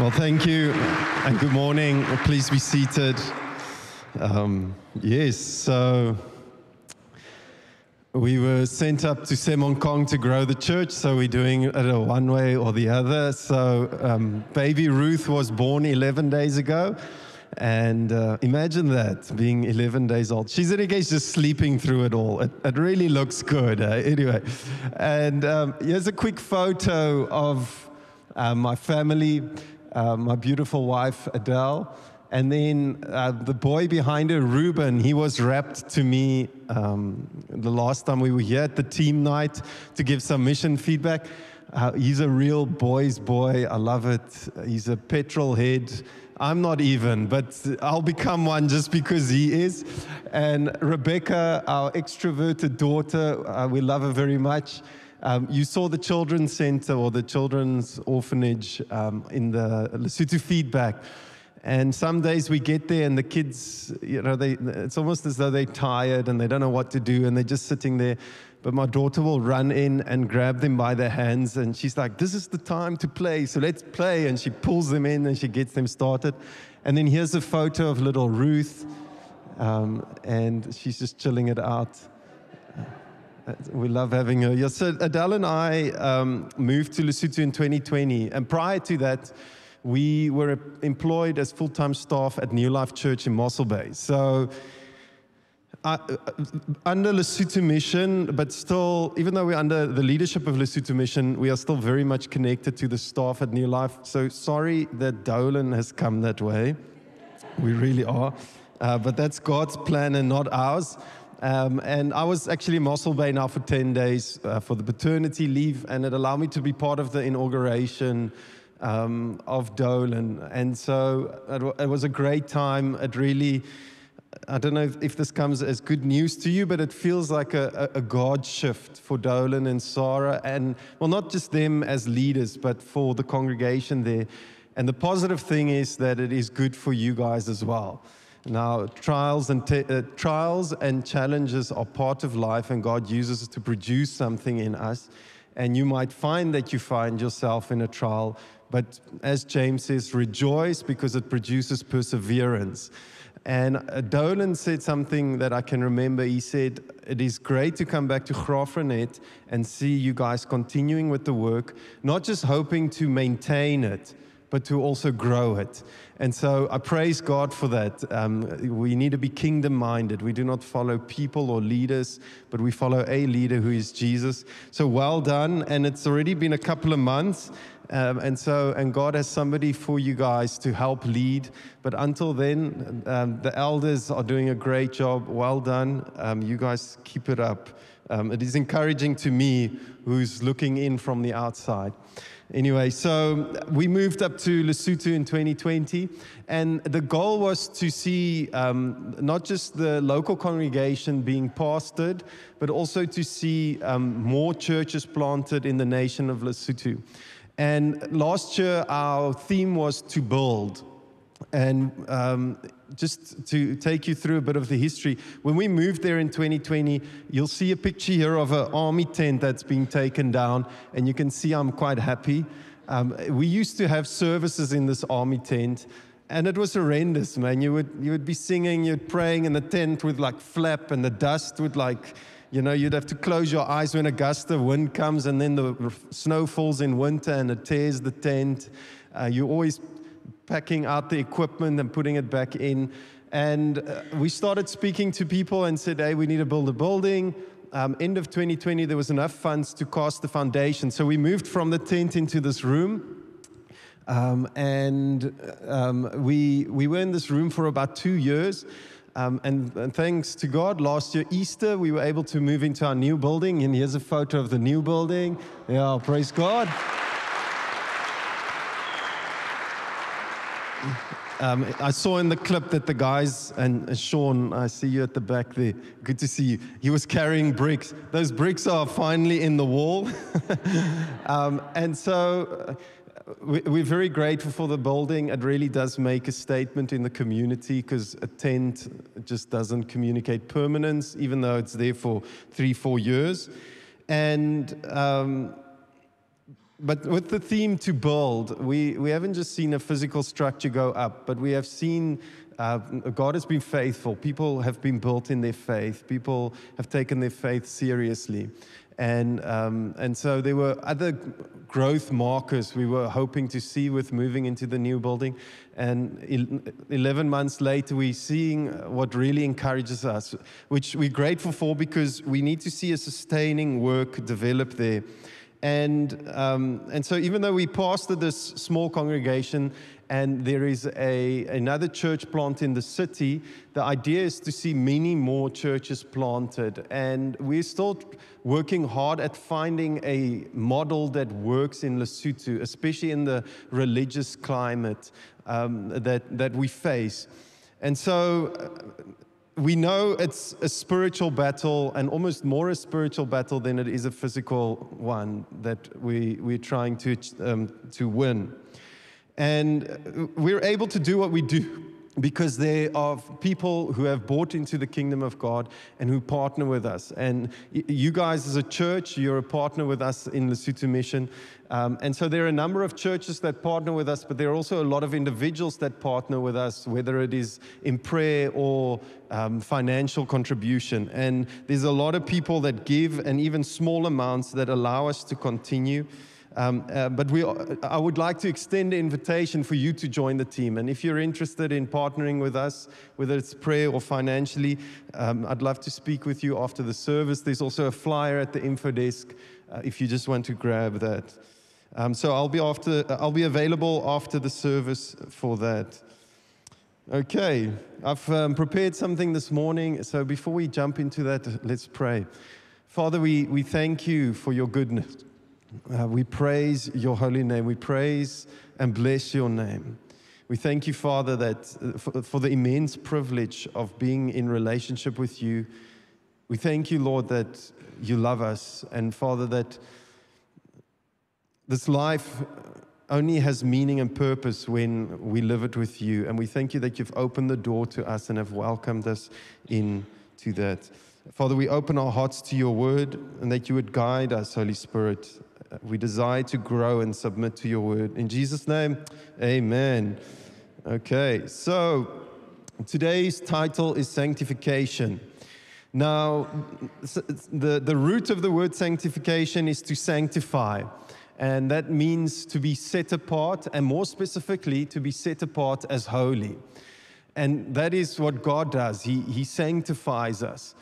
Well, thank you and good morning. Please be seated. Um, yes, so we were sent up to Semonkong to grow the church, so we're doing it one way or the other. So, um, baby Ruth was born 11 days ago. And uh, imagine that being 11 days old. She's in a case just sleeping through it all. It, it really looks good. Uh, anyway, and um, here's a quick photo of uh, my family uh, my beautiful wife, Adele. And then uh, the boy behind her, Ruben, he was wrapped to me um, the last time we were here at the team night to give some mission feedback. Uh, he's a real boy's boy. I love it. He's a petrol head. I'm not even, but I'll become one just because he is. And Rebecca, our extroverted daughter, uh, we love her very much. Um, you saw the children's center or the children's orphanage um, in the Lesotho feedback. And some days we get there and the kids, you know, they, it's almost as though they're tired and they don't know what to do and they're just sitting there. But my daughter will run in and grab them by their hands and she's like, This is the time to play, so let's play. And she pulls them in and she gets them started. And then here's a photo of little Ruth, um, and she's just chilling it out. We love having her. Yes, so Adele and I um, moved to Lesotho in 2020, and prior to that, we were employed as full-time staff at New Life Church in Mossel Bay. So, uh, uh, under Lesotho Mission, but still, even though we're under the leadership of Lesotho Mission, we are still very much connected to the staff at New Life. So sorry that Dolan has come that way. We really are. Uh, but that's God's plan and not ours. Um, and I was actually in Mossel Bay now for 10 days uh, for the paternity leave, and it allowed me to be part of the inauguration um, of Dolan. And so it, it, was a great time. It really, I don't know if, if, this comes as good news to you, but it feels like a, a, a God shift for Dolan and Sarah, and well, not just them as leaders, but for the congregation there. And the positive thing is that it is good for you guys as well. Now, trials and, uh, trials and challenges are part of life, and God uses it to produce something in us. And you might find that you find yourself in a trial, but as James says, rejoice because it produces perseverance. And uh, Dolan said something that I can remember. He said, It is great to come back to Graaff-Reinet and see you guys continuing with the work, not just hoping to maintain it, but to also grow it. And so I praise God for that. Um, we need to be kingdom minded. We do not follow people or leaders, but we follow a leader who is Jesus. So well done. And it's already been a couple of months. Um, and so, and God has somebody for you guys to help lead. But until then, um, the elders are doing a great job. Well done. Um, you guys keep it up. Um, it is encouraging to me who's looking in from the outside. Anyway, so we moved up to Lesotho in 2020, and the goal was to see um, not just the local congregation being pastored, but also to see um, more churches planted in the nation of Lesotho. And last year, our theme was to build. And um, just to take you through a bit of the history, when we moved there in 2020, you'll see a picture here of an army tent that's being taken down, and you can see I'm quite happy. Um, we used to have services in this army tent, and it was horrendous, man. You would, you would be singing, you'd praying, in the tent with like flap, and the dust would like, you know, you'd have to close your eyes when a gust of wind comes, and then the snow falls in winter and it tears the tent. Uh, you always packing out the equipment and putting it back in. And uh, we started speaking to people and said, hey, we need to build a building. Um, end of 2020, there was enough funds to cast the foundation. So we moved from the tent into this room. Um, and um, we, we were in this room for about two years. Um, and, and, thanks to God, last year, Easter, we were able to move into our new building. And here's a photo of the new building. Yeah, praise God. Um, I saw in the clip that the guys, and Sean, I see you at the back there. Good to see you. He was carrying bricks. Those bricks are finally in the wall. um, and so uh, we're very grateful for the building. It really does make a statement in the community because a tent just doesn't communicate permanence, even though it's there for three, four years. And um, but with the theme to build, we, we haven't just seen a physical structure go up, but we have seen uh, God has been faithful. People have been built in their faith. People have taken their faith seriously. And, um, and so there were other growth markers we were hoping to see with moving into the new building. And 11 months later, we're seeing what really encourages us, which we're grateful for because we need to see a sustaining work develop there. And, um, and so, even though we pastor this small congregation and there is a, another church plant in the city. The idea is to see many more churches planted. And we're still working hard at finding a model that works in Lesotho, especially in the religious climate um, that, that we face. And so we know it's a spiritual battle and almost more a spiritual battle than it is a physical one that we, we're trying to, um, to win. And we're able to do what we do because they are people who have bought into the kingdom of God and who partner with us. And you guys, as a church, you're a partner with us in Lesotho Mission. Um, and so there are a number of churches that partner with us, but there are also a lot of individuals that partner with us, whether it is in prayer or um, financial contribution. And there's a lot of people that give, and even small amounts that allow us to continue. Um, uh, but we, I would like to extend the invitation for you to join the team. And if you're interested in partnering with us, whether it's prayer or financially, um, I'd love to speak with you after the service. There's also a flyer at the info desk uh, if you just want to grab that. Um, so I'll be, after, I'll be available after the service for that. Okay, I've um, prepared something this morning. So before we jump into that, let's pray. Father, we, we thank you for your goodness. Uh, we praise your holy name. We praise and bless your name. We thank you, Father, that uh, for, for, the immense privilege of being in relationship with you. We thank you, Lord, that you love us. And Father, that this life only has meaning and purpose when we live it with you. And we thank you that you've opened the door to us and have welcomed us into that. Father, we open our hearts to your word and that you would guide us, Holy Spirit, we desire to grow and submit to your word. In Jesus' name, amen. Okay, so today's title is Sanctification. Now, the, the root of the word sanctification is to sanctify, and that means to be set apart, and more specifically, to be set apart as holy. And that is what God does, He, he sanctifies us.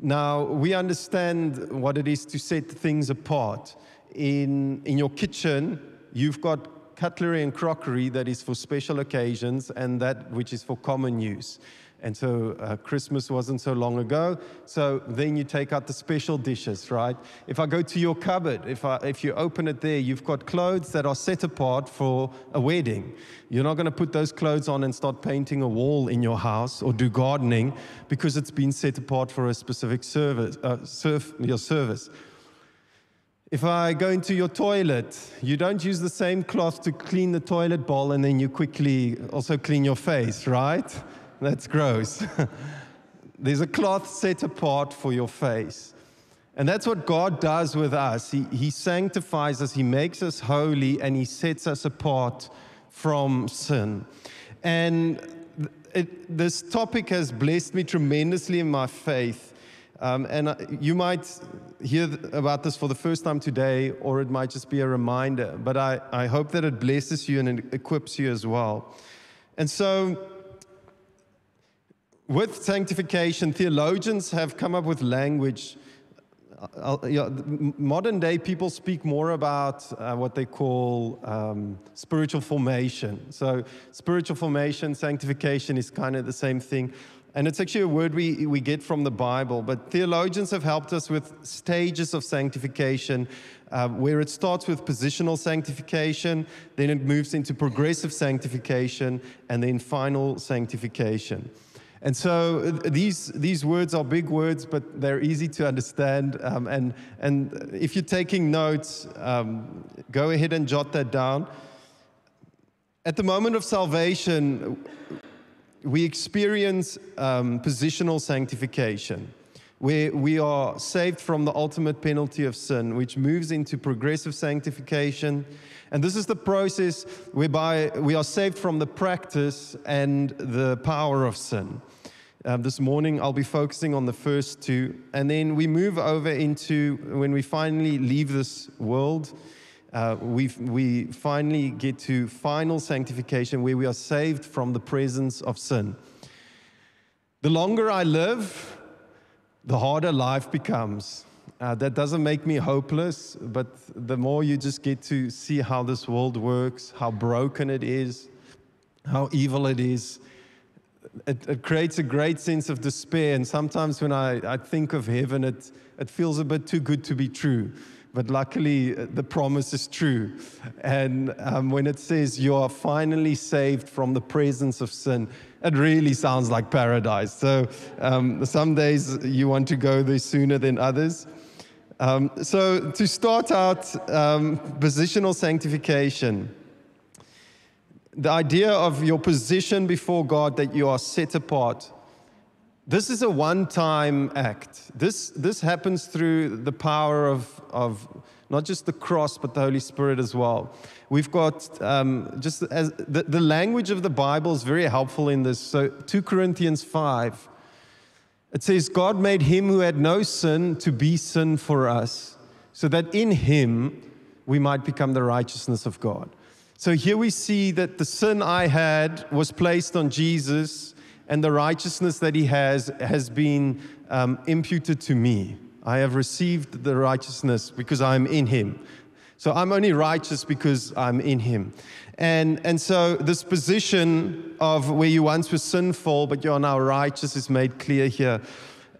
Now, we understand what it is to set things apart in, in your kitchen, you've got cutlery and crockery that is for special occasions and that which is for common use. And so uh, Christmas wasn't so long ago. So then you take out the special dishes, right? If I go to your cupboard, if, I, if you open it there, you've got clothes that are set apart for a wedding. You're not going to put those clothes on and start painting a wall in your house or do gardening because it's been set apart for a specific service, uh, your service. If I go into your toilet, you don't use the same cloth to clean the toilet bowl and then you quickly also clean your face, right? That's gross. There's a cloth set apart for your face. And that's what God does with us. He, he sanctifies us, He makes us holy, and He sets us apart from sin. And it, this topic has blessed me tremendously in my faith um, and uh, you might hear about this for the first time today, or it might just be a reminder, but I, I hope that it blesses you and it equips you as well. And so, with sanctification, theologians have come up with language. Uh, uh modern day people speak more about uh, what they call um, spiritual formation. So, spiritual formation, sanctification is kind of the same thing. And it's actually a word we, we get from the Bible, but theologians have helped us with stages of sanctification, uh, where it starts with positional sanctification, then it moves into progressive sanctification, and then final sanctification. And so uh, these, these words are big words, but they're easy to understand. Um, and, and if you're taking notes, um, go ahead and jot that down. At the moment of salvation, we experience um, positional sanctification. where we are saved from the ultimate penalty of sin, which moves into progressive sanctification. And this is the process whereby we are saved from the practice and the power of sin. Um, this morning, I'll be focusing on the first two. And then we move over into when we finally leave this world, uh, we we finally get to final sanctification where we are saved from the presence of sin. The longer I live, the harder life becomes. Uh, that doesn't make me hopeless, but the more you just get to see how this world works, how broken it is, how evil it is, it, it, creates a great sense of despair. And sometimes when I, I think of heaven, it, it feels a bit too good to be true. But luckily, uh, the promise is true. And um, when it says you are finally saved from the presence of sin, it really sounds like paradise. So um, some days you want to go there sooner than others. Um, so to start out, um, positional sanctification the idea of your position before God that you are set apart. This is a one time act. This, this happens through the power of, of not just the cross, but the Holy Spirit as well. We've got um, just as the, the language of the Bible is very helpful in this. So, 2 Corinthians 5, it says, God made him who had no sin to be sin for us, so that in him we might become the righteousness of God. So here we see that the sin I had was placed on Jesus, and the righteousness that he has has been um, imputed to me. I have received the righteousness because I'm in him. So I'm only righteous because I'm in him. And, and so this position of where you once were sinful, but you're now righteous is made clear here.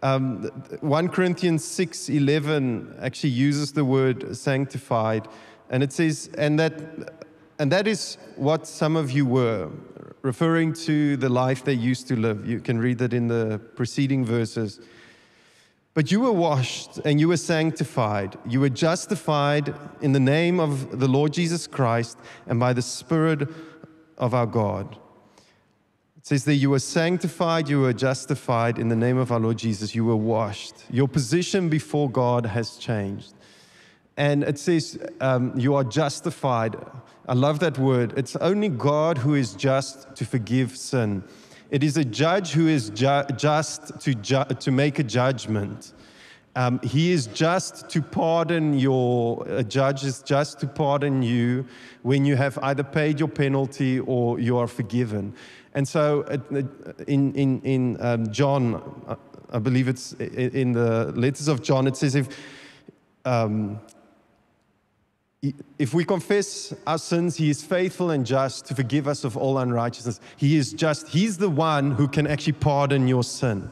Um, 1 Corinthians 6 11 actually uses the word sanctified. And it says, and that and that is what some of you were, referring to the life they used to live. You can read that in the preceding verses. But you were washed and you were sanctified. You were justified in the name of the Lord Jesus Christ and by the Spirit of our God. It says that you were sanctified, you were justified in the name of our Lord Jesus, you were washed. Your position before God has changed. And it says um, you are justified. I love that word. It's only God who is just to forgive sin. It is a judge who is ju- just to, ju- to make a judgment. Um, he is just to pardon your, a judge is just to pardon you when you have either paid your penalty or you are forgiven. And so in, in, in um, John, uh, I believe it's in the letters of John, it says if, um, if we confess our sins, He is faithful and just to forgive us of all unrighteousness. He is just, He's the one who can actually pardon your sin.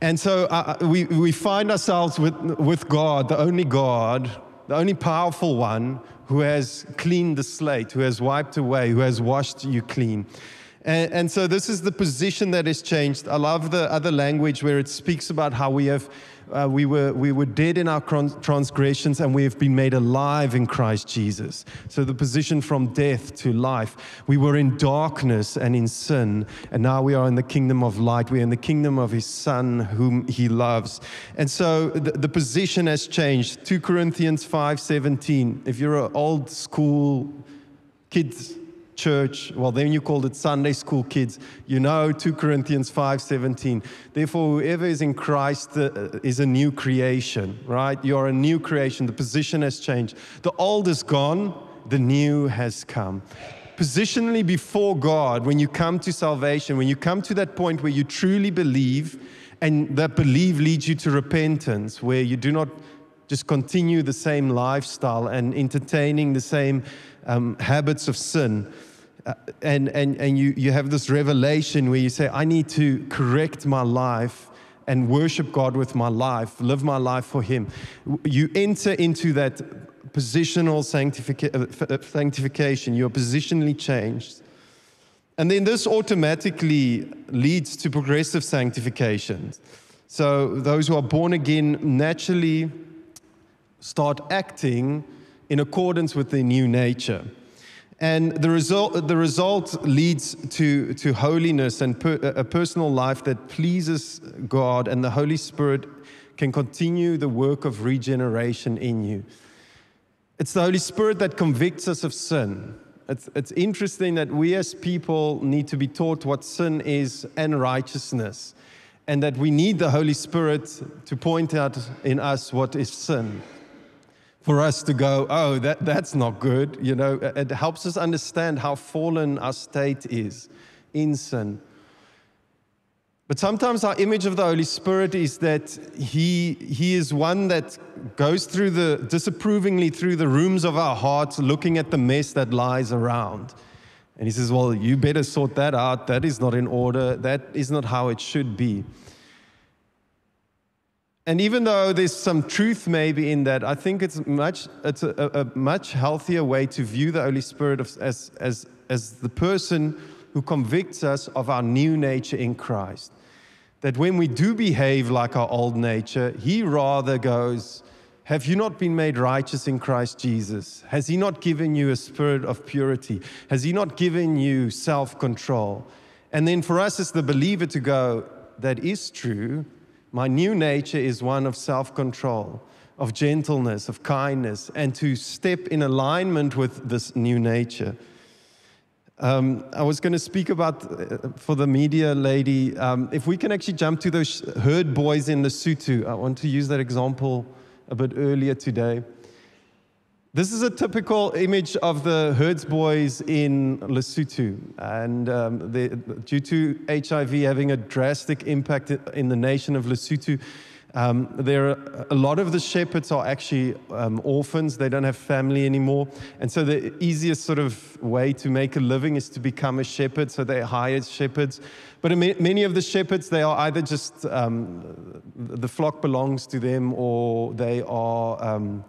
And so uh, uh, we, we find ourselves with, with God, the only God, the only powerful one who has cleaned the slate, who has wiped away, who has washed you clean. And, and so this is the position that has changed. I love the other language where it speaks about how we have uh, we, were, we were dead in our transgressions and we have been made alive in Christ Jesus. So the position from death to life. We were in darkness and in sin, and now we are in the kingdom of light. We are in the kingdom of his Son, whom he loves. And so the, the position has changed. 2 Corinthians 5 17. If you're an old school kids, church, well, then you called it Sunday school kids. You know 2 Corinthians 5:17. Therefore, whoever is in Christ uh, is a new creation, right? You are a new creation. The position has changed. The old is gone, the new has come. Positionally before God, when you come to salvation, when you come to that point where you truly believe, and that belief leads you to repentance, where you do not just continue the same lifestyle and entertaining the same um, habits of sin. Uh, and and, and you, you have this revelation where you say, I need to correct my life and worship God with my life, live my life for Him. You enter into that positional uh, uh, sanctification, you're positionally changed. And then this automatically leads to progressive sanctification. So those who are born again naturally start acting in accordance with their new nature. And the result, the result leads to, to holiness and per, a personal life that pleases God, and the Holy Spirit can continue the work of regeneration in you. It's the Holy Spirit that convicts us of sin. It's, it's interesting that we as people need to be taught what sin is and righteousness, and that we need the Holy Spirit to point out in us what is sin for us to go, oh, that, that's not good. You know, it helps us understand how fallen our state is in sin. But sometimes our image of the Holy Spirit is that he, he is one that goes through the, disapprovingly through the rooms of our hearts, looking at the mess that lies around. And he says, Well, you better sort that out. That is not in order. That is not how it should be. And even though there's some truth maybe in that, I think it's much it's a, a much healthier way to view the Holy Spirit as, as, as the person who convicts us of our new nature in Christ. That when we do behave like our old nature, He rather goes, Have you not been made righteous in Christ Jesus? Has He not given you a spirit of purity? Has He not given you self control? And then for us as the believer to go, That is true my new nature is one of self control, of gentleness, of kindness, and to step in alignment with this new nature. Um, I was going to speak about, uh, for the media lady, um, if we can actually jump to those herd boys in the Sutu, I want to use that example a bit earlier today. This is a typical image of the herds boys in Lesotho. And um, due to HIV having a drastic impact in the nation of Lesotho, um, there are, a lot of the shepherds are actually um, orphans. They don't have family anymore. And so the easiest sort of way to make a living is to become a shepherd. So they hire shepherds. But many of the shepherds, they are either just um, the flock belongs to them or they are um,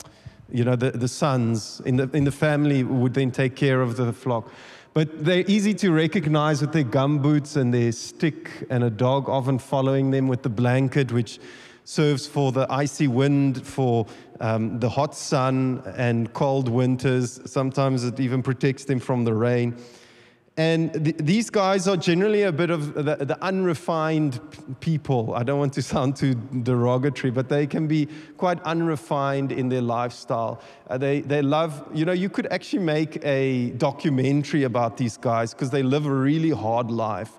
you know, the, the sons in the, in the family would then take care of the flock. But they're easy to recognize with their gumboots and their stick and a dog often following them with the blanket, which serves for the icy wind, for um, the hot sun and cold winters. Sometimes it even protects them from the rain. And th- these guys are generally a bit of the, the, unrefined people. I don't want to sound too derogatory, but they can be quite unrefined in their lifestyle. Uh, they, they love, you know, you could actually make a documentary about these guys because they live a really hard life.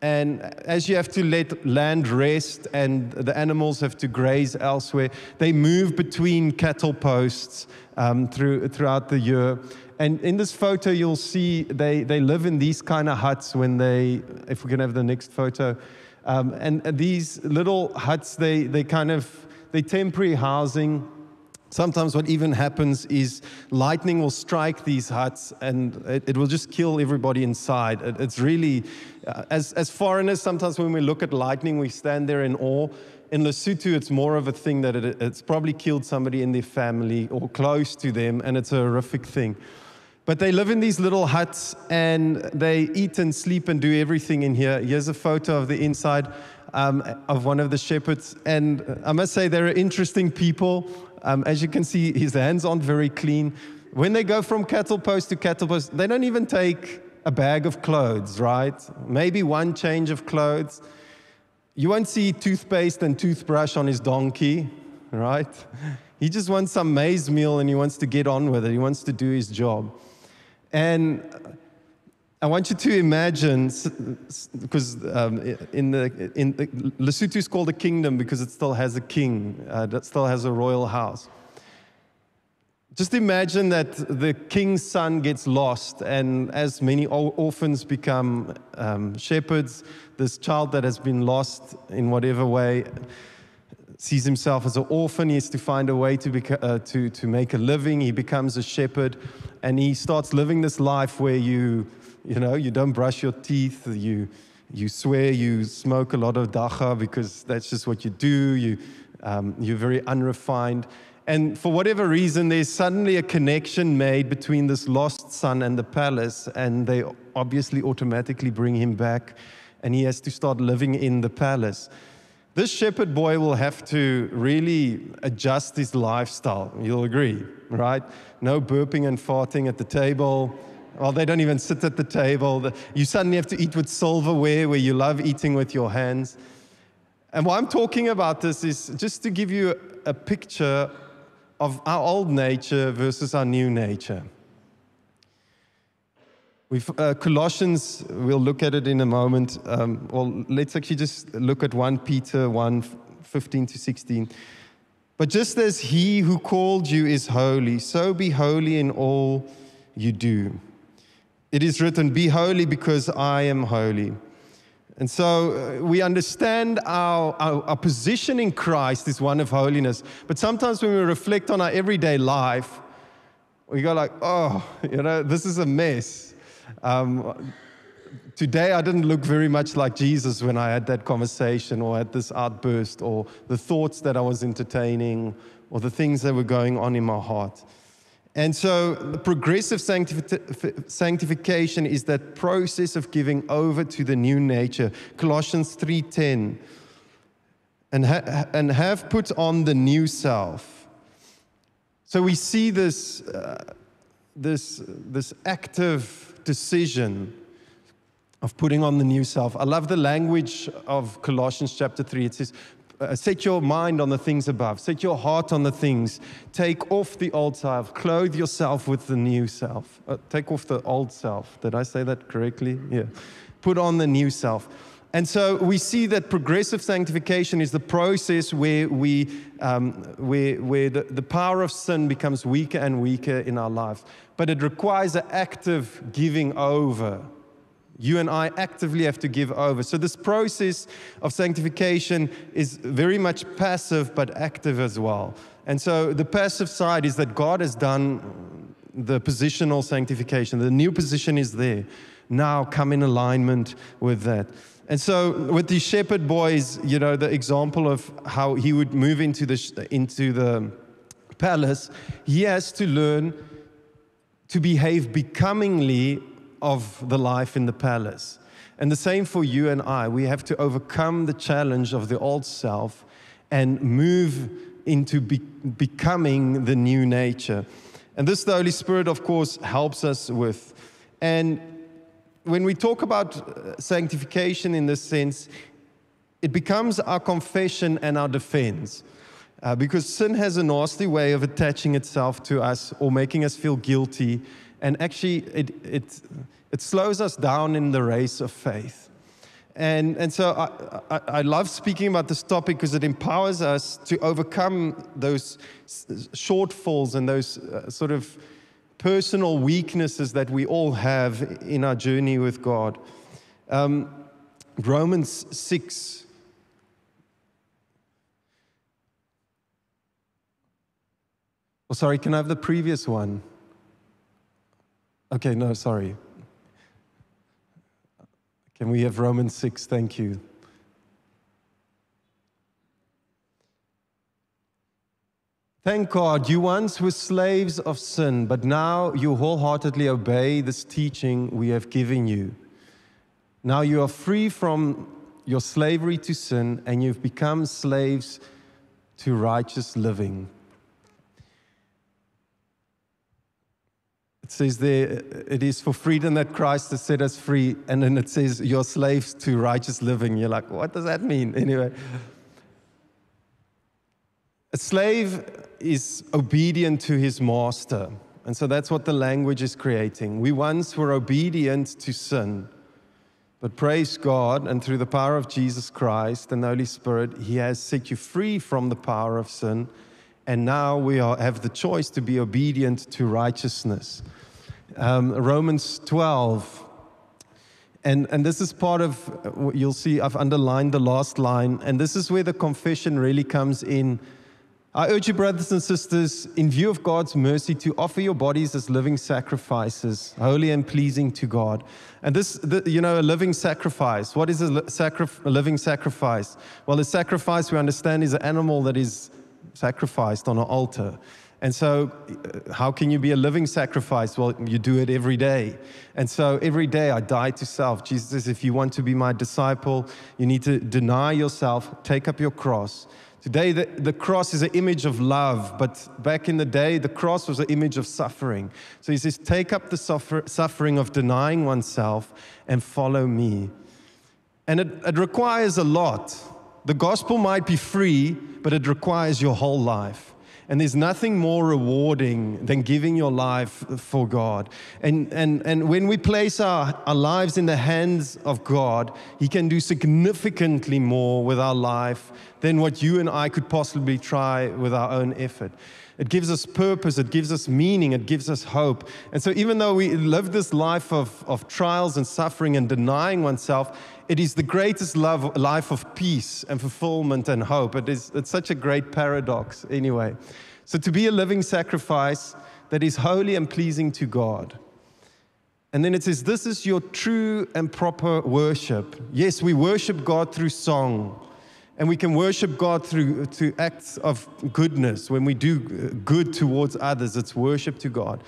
And as you have to let land rest and the animals have to graze elsewhere, they move between cattle posts um, through, throughout the year. And in this photo, you'll see they, they live in these kind of huts when they, if we can have the next photo. Um, and these little huts, they, they kind of, they temporary housing. Sometimes what even happens is lightning will strike these huts and it, it will just kill everybody inside. It, it's really, uh, as, as foreigners, sometimes when we look at lightning, we stand there in awe. In Lesotho, it's more of a thing that it, it's probably killed somebody in their family or close to them, and it's a horrific thing. But they live in these little huts and they eat and sleep and do everything in here. Here's a photo of the inside um, of one of the shepherds. And I must say, they're interesting people. Um, as you can see, his hands aren't very clean. When they go from cattle post to cattle post, they don't even take a bag of clothes, right? Maybe one change of clothes. You won't see toothpaste and toothbrush on his donkey, right? He just wants some maize meal and he wants to get on with it. He wants to do his job. And I want you to imagine, because um, in the in Lesotho is called a kingdom because it still has a king, uh, that still has a royal house. Just imagine that the king's son gets lost, and as many orphans become um, shepherds, this child that has been lost in whatever way sees himself as an orphan. He has to find a way to, beca- uh, to, to make a living. He becomes a shepherd and he starts living this life where you, you know, you don't brush your teeth, you, you swear, you smoke a lot of dagga because that's just what you do. You, um, you're very unrefined. And for whatever reason, there's suddenly a connection made between this lost son and the palace, and they obviously automatically bring him back, and he has to start living in the palace. This shepherd boy will have to really adjust his lifestyle. You'll agree, right? No burping and farting at the table Well, they don't even sit at the table. You suddenly have to eat with silverware where you love eating with your hands. And why I'm talking about this is just to give you a picture of our old nature versus our new nature. We've, uh, Colossians, we'll look at it in a moment. Um, well, let's actually just look at 1 Peter 1 15 to 16. But just as he who called you is holy, so be holy in all you do. It is written, Be holy because I am holy. And so uh, we understand our, our, our position in Christ is one of holiness. But sometimes when we reflect on our everyday life, we go like, oh, you know, this is a mess. Um, today I didn't look very much like Jesus when I had that conversation or had this outburst or the thoughts that I was entertaining or the things that were going on in my heart. And so the progressive sanctifi- sanctification is that process of giving over to the new nature. Colossians 3:10 and, ha- and have put on the new self. So we see this, uh, this, this active decision of putting on the new self. I love the language of Colossians chapter 3. It says, uh, Set your mind on the things above, set your heart on the things. Take off the old self, clothe yourself with the new self. Uh, take off the old self. Did I say that correctly? Yeah. Put on the new self. And so we see that progressive sanctification is the process where, we, um, where, where the, the power of sin becomes weaker and weaker in our lives. But it requires an active giving over you and I actively have to give over. So, this process of sanctification is very much passive but active as well. And so, the passive side is that God has done the positional sanctification, the new position is there. Now, come in alignment with that. And so, with the shepherd boys, you know, the example of how he would move into the, into the palace, he has to learn to behave becomingly of the life in the palace. And the same for you and I. We have to overcome the challenge of the old self and move into be- becoming the new nature. And this, the Holy Spirit, of course, helps us with. And when we talk about sanctification in this sense, it becomes our confession and our defense. Uh, because sin has a nasty way of attaching itself to us or making us feel guilty and actually it, it, it slows us down in the race of faith. And, and so I, I, I love speaking about this topic because it empowers us to overcome those shortfalls and those uh, sort of personal weaknesses that we all have in our journey with God. Um, Romans 6. Oh, sorry, can I have the previous one? Okay, no, sorry. Can we have Romans 6? Thank you. Thank God, you once were slaves of sin, but now you wholeheartedly obey this teaching we have given you. Now you are free from your slavery to sin and you've become slaves to righteous living. It says there, it is for freedom that Christ has set us free. And then it says, you're slaves to righteous living. You're like, what does that mean? Anyway, a slave is obedient to his master. And so that's what the language is creating. We once were obedient to sin. But praise God, and through the power of Jesus Christ and the Holy Spirit, He has set you free from the power of sin. And now we are, have the choice to be obedient to righteousness. Um, Romans 12. And, and this is part of, you'll see, I've underlined the last line. And this is where the confession really comes in. I urge you, brothers and sisters, in view of God's mercy, to offer your bodies as living sacrifices, holy and pleasing to God. And this, the, you know, a living sacrifice. What is a, sacri- a living sacrifice? Well, a sacrifice we understand is an animal that is sacrificed on an altar. And so, uh, how can you be a living sacrifice? Well, you do it every day. And so, every day I die to self. Jesus says, if you want to be my disciple, you need to deny yourself, take up your cross, Today, the, the cross is an image of love, but back in the day, the cross was an image of suffering. So he says, Take up the suffer, suffering of denying oneself and follow me. And it, it requires a lot. The gospel might be free, but it requires your whole life. And there's nothing more rewarding than giving your life for God. And, and, and when we place our, our lives in the hands of God, He can do significantly more with our life than what you and I could possibly try with our own effort. It gives us purpose, it gives us meaning, it gives us hope. And so, even though we live this life of, of trials and suffering and denying oneself, it is the greatest love, life of peace and fulfillment and hope. It is, it's such a great paradox, anyway. So, to be a living sacrifice that is holy and pleasing to God. And then it says, This is your true and proper worship. Yes, we worship God through song. And we can worship God through acts of goodness. When we do good towards others, it's worship to God.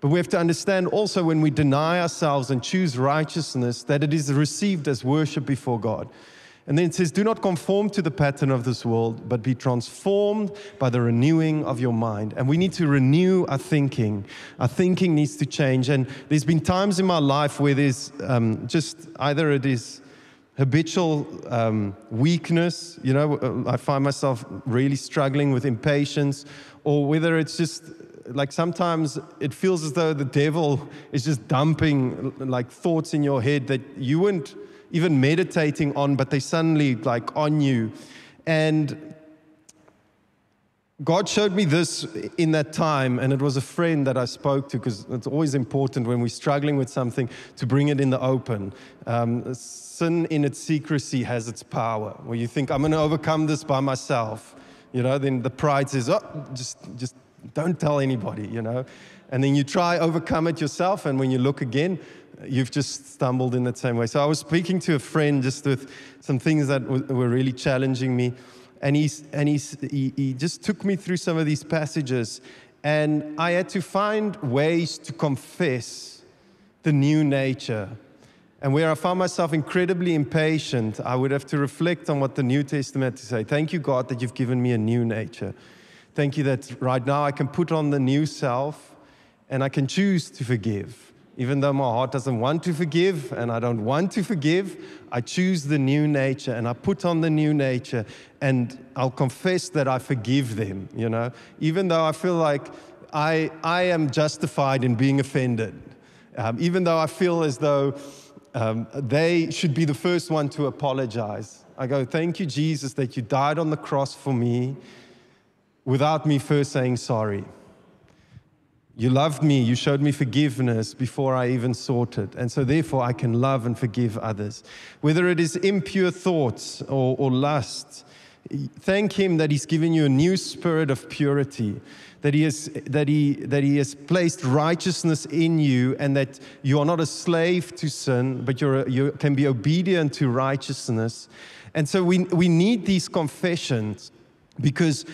But we have to understand also when we deny ourselves and choose righteousness, that it is received as worship before God. And then it says, Do not conform to the pattern of this world, but be transformed by the renewing of your mind. And we need to renew our thinking. Our thinking needs to change. And there's been times in my life where there's um, just either it is habitual um, weakness, you know, I find myself really struggling with impatience, or whether it's just like sometimes it feels as though the devil is just dumping like thoughts in your head that you weren't even meditating on, but they suddenly like on you. And God showed me this in that time, and it was a friend that I spoke to because it's always important when we're struggling with something to bring it in the open. Um, sin in its secrecy has its power. Where you think, I'm going to overcome this by myself, you know, then the pride says, oh, just, just don't tell anybody, you know. And then you try overcome it yourself, and when you look again, you've just stumbled in that same way. So I was speaking to a friend just with some things that were really challenging me and, he's, and he's, he, he just took me through some of these passages, and I had to find ways to confess the new nature. And where I found myself incredibly impatient, I would have to reflect on what the New Testament had to say. Thank you, God, that you've given me a new nature. Thank you that right now I can put on the new self and I can choose to forgive. Even though my heart doesn't want to forgive and I don't want to forgive, I choose the new nature and I put on the new nature and I'll confess that I forgive them, you know, even though I feel like I, I am justified in being offended. Um, even though I feel as though um, they should be the first one to apologize. I go, Thank you, Jesus, that you died on the cross for me without me first saying sorry. You loved me, you showed me forgiveness before I even sought it. And so, therefore, I can love and forgive others. Whether it is impure thoughts or, or lust, thank Him that He's given you a new spirit of purity, that he, has, that, he, that he has placed righteousness in you, and that you are not a slave to sin, but you're a, you can be obedient to righteousness. And so, we, we need these confessions because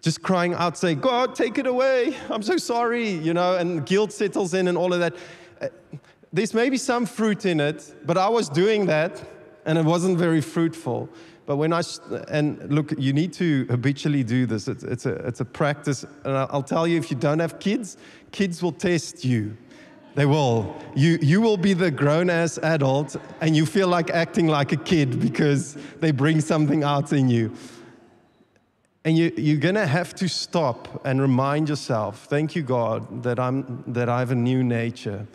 just crying out, say, God, take it away. I'm so sorry, you know, and guilt settles in and all of that. Uh, there's maybe some fruit in it, but I was doing that and it wasn't very fruitful. But when I, and look, you need to habitually do this. It's, it's, a, it's a practice. And I'll tell you, if you don't have kids, kids will test you. They will. You, you will be the grown ass adult and you feel like acting like a kid because they bring something out in you. And you, you're going to have to stop and remind yourself thank you, God, that, I'm, that I have a new nature.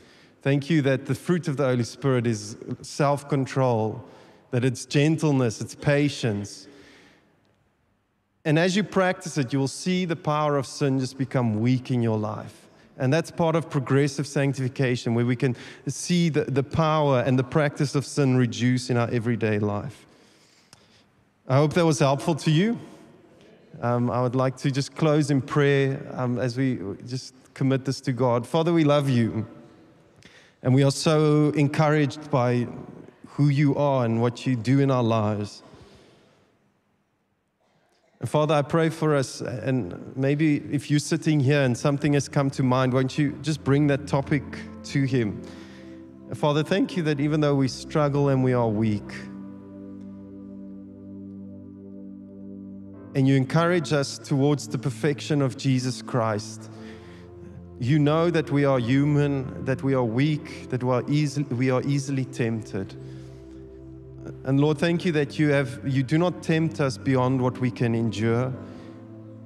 Thank you that the fruit of the Holy Spirit is self control, that it's gentleness, it's patience. And as you practice it, you will see the power of sin just become weak in your life. And that's part of progressive sanctification, where we can see the, the power and the practice of sin reduce in our everyday life. I hope that was helpful to you. Um, I would like to just close in prayer um, as we just commit this to God. Father, we love you. And we are so encouraged by who you are and what you do in our lives. And Father, I pray for us, and maybe if you're sitting here and something has come to mind, won't you just bring that topic to Him? Father, thank you that even though we struggle and we are weak, and you encourage us towards the perfection of Jesus Christ. You know that we are human, that we are weak, that we are easily, we are easily tempted. And Lord, thank you that you, have, you do not tempt us beyond what we can endure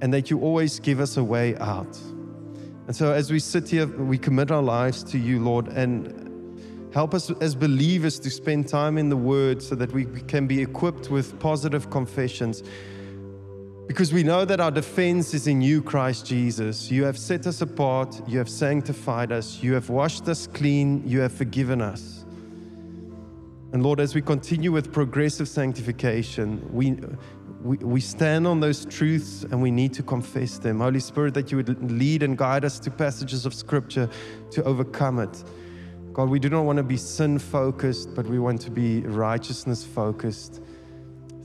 and that you always give us a way out. And so as we sit here, we commit our lives to you, Lord, and help us as believers to spend time in the Word so that we can be equipped with positive confessions. Because we know that our defense is in you, Christ Jesus. You have set us apart, you have sanctified us, you have washed us clean, you have forgiven us. And Lord, as we continue with progressive sanctification, we, we, we stand on those truths and we need to confess them. Holy Spirit, that you would lead and guide us to passages of Scripture to overcome it. God, we do not want to be sin focused, but we want to be righteousness focused.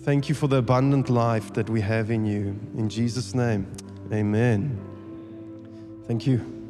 Thank you for the abundant life that we have in you. In Jesus' name, amen. Thank you.